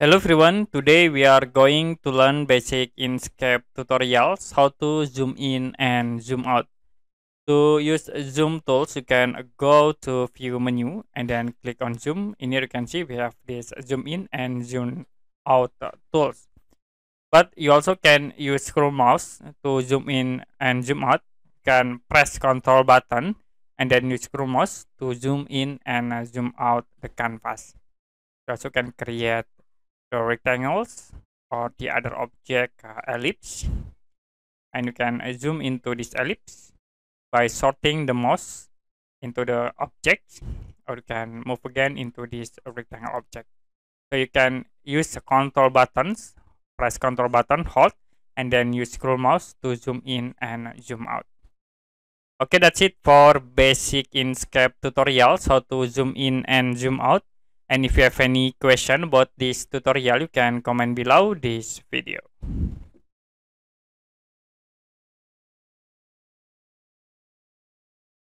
Hello everyone, today we are going to learn basic Inkscape tutorials, how to zoom in and zoom out. To use zoom tools, you can go to view menu and then click on zoom. In here you can see we have this zoom in and zoom out tools. But you also can use scroll mouse to zoom in and zoom out. You can press control button and then use scroll mouse to zoom in and zoom out the canvas. You also can create the rectangles or the other object uh, ellipse. And you can uh, zoom into this ellipse by sorting the mouse into the object or you can move again into this rectangle object. So you can use the control buttons press control button hold and then use scroll mouse to zoom in and zoom out. Okay that's it for basic inkscape tutorials how to zoom in and zoom out and if you have any question about this tutorial, you can comment below this video.